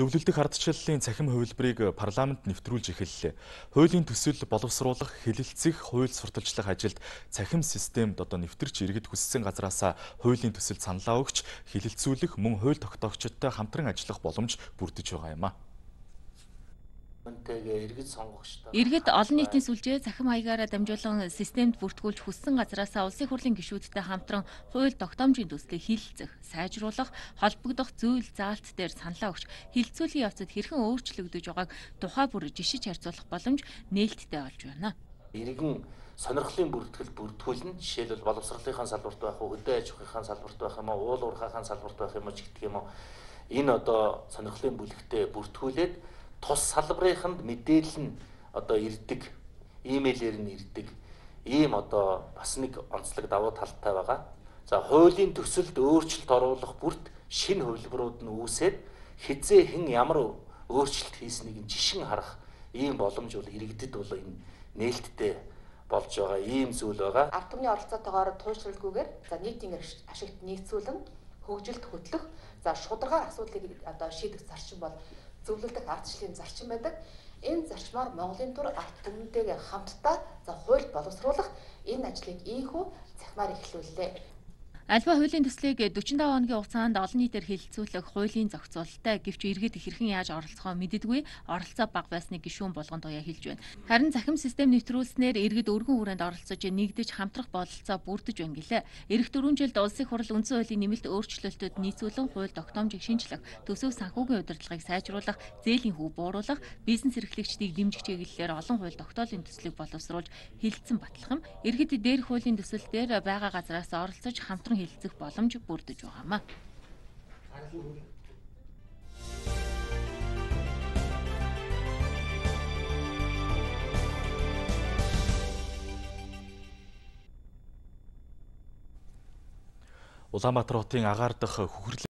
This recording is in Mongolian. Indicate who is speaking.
Speaker 1: Зөвлөлдөх ардчлалын цахим хувилбарыг парламент нэвтрүүлж эхэллээ. Хуулийн төсөл боловсруулах, хэлэлцэх, хууль сурталчлах ажилд цахим системд одоо нэвтэрч иргэд хүссэн газраасаа хуулийн төсөл саналаа өгч хэлэлцүүлэх мөн хууль тогтоогчдтой хамтран ажиллах боломж бүрдэж байгаа юм а.
Speaker 2: Иргэд
Speaker 3: олон нийтийн сүлжээ цахим хаягаараа дамжуулан системд бүртгүүлж хүссэн газраасаа улсын хурлын гишүүдтэй хамтран хууль тогтоомжийн төслийг хилцэх, сайжруулах, холбогдох зүйл заалт дээр саналаа өгч хилцүүлийн явцад хэрхэн өөрчлөгдөж байгааг тухай бүр жишиж харьцуулах боломж нээлттэй болж байна.
Speaker 2: Иргэн сонирхлын бүртгэл бүртгүүлнэ. Жишээлбэл боловсролынхаа салбарт байх уу, хөдөө аж ахуйнхаа салбарт байх юм уу, уул уурхайхаа салбарт байх юм уу гэх юм уу. Энэ одоо сонирхлын бүлэгтээ бүртгүүлээд тус салбарынханд мэдээлэл нь одоо ирдэг, имэйлээр нь ирдэг. Ийм одоо бас нэг онцлог давуу талтай байгаа. За хуулийн төсөлд өөрчлөлт оруулах бүрт шинэ хувилбарууд нь үүсээд хизээ хэн ямар өөрчлөлт хийснийг нь жишгэн харах ийм боломж бол иргэдэд бол энэ нээлттэй болж байгаа ийм зүйл байгаа.
Speaker 4: Ард түмний оролцоотойгоор туйшралгүйгээр за нийтийн ашигт нийцүүлэн хөгжилд хөтлөх за шударгаар асуудлыг одоо шийдэх зарчим бол зөвлөлдөх ардчлалын зарчим байдаг. Энэ зарчмаар Монголын төр ард түмэнтэйгээ хамтдаа за хууль боловсруулах энэ ажлыг ийхүү цахимаар эхлүүллээ.
Speaker 3: Альва хуулийн төслийг 45 хоногийн хугацаанд олон нийтээр хэлэлцүүлэх хуулийн зохицуулалттай гэвч иргэд хэрхэн яаж оролцохоо мэддэггүй оролцоо бага байсныг гишүүн болгон туяа хэлж байна. Харин захим систем нэвтрүүлснээр иргэд өргөн хүрээнд оролцож нэгдэж хамтрах бололцоо бүрдэж байна гэлээ. Ирэх дөрвөн жилд улсын хурал үндсэн хуулийн нэмэлт өөрчлөлтөд нийцүүлэн хууль тогтоомжийг шинжлэх, төсөв санхүүгийн удирдлагыг сайжруулах, зээлийн хөв бууруулах, бизнес эрхлэгчдийг дэмжих чиглэлээр олон хууль тогтоолын төслийг боловсруулж хилцэн батлах юм. Иргэд дээрх хуулийн төсөл дээр байгаа газраас оролцож хамтран хэлэлцэх боломж бүрдэж байгаамаа.
Speaker 1: Улаанбаатар хотын агаар дахь хөхөрлөг